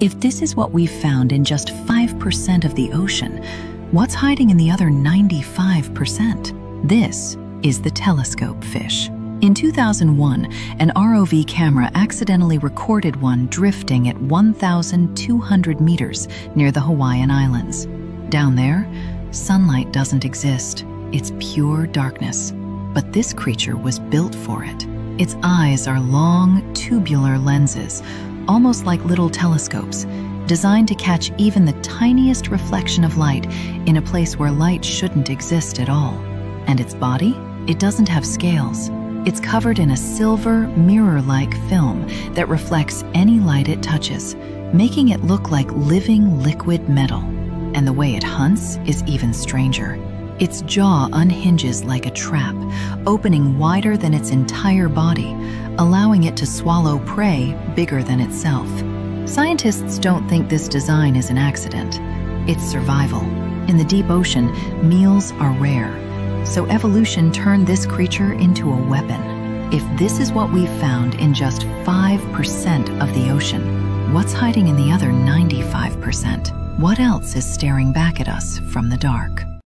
If this is what we've found in just 5% of the ocean, what's hiding in the other 95%? This is the telescope fish. In 2001, an ROV camera accidentally recorded one drifting at 1,200 meters near the Hawaiian Islands. Down there, sunlight doesn't exist, it's pure darkness. But this creature was built for it. Its eyes are long, tubular lenses, almost like little telescopes, designed to catch even the tiniest reflection of light in a place where light shouldn't exist at all. And its body? It doesn't have scales. It's covered in a silver, mirror like film that reflects any light it touches, making it look like living liquid metal. And the way it hunts is even stranger. Its jaw unhinges like a trap, opening wider than its entire body, allowing it to swallow prey bigger than itself. Scientists don't think this design is an accident. It's survival. In the deep ocean, meals are rare. So evolution turned this creature into a weapon. If this is what we've found in just 5% of the ocean, what's hiding in the other 95%? What else is staring back at us from the dark?